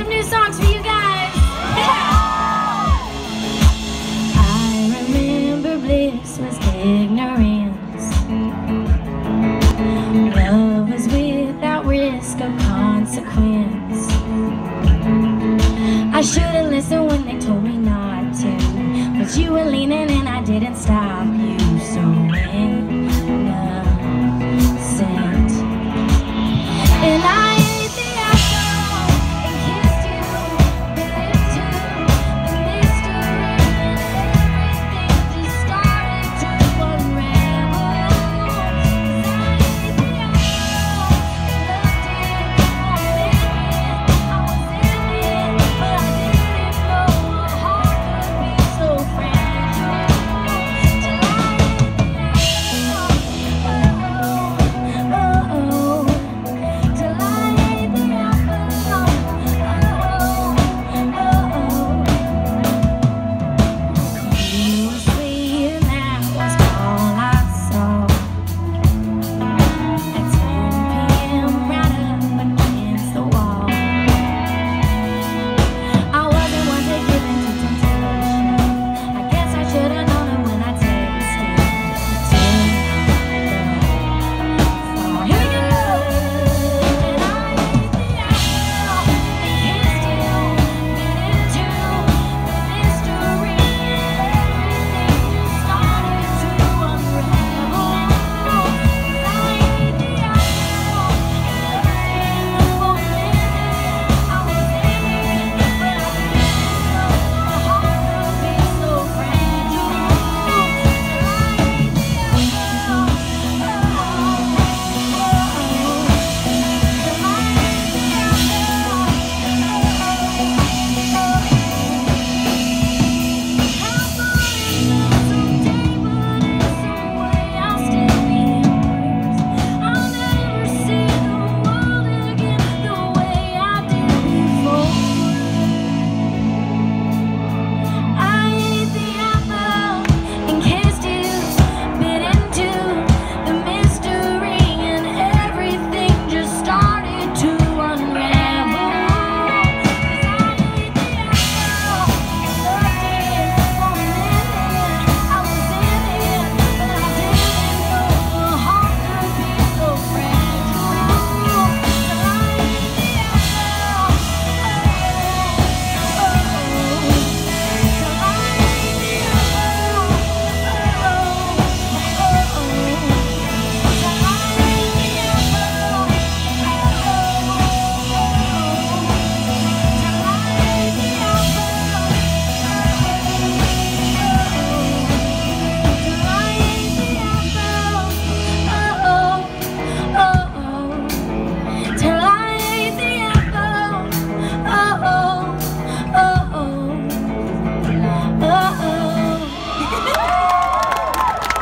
some new songs for you guys. I remember bliss was ignorance. Love was without risk of consequence. I should've listened when they told me not to. But you were leaning and I didn't stop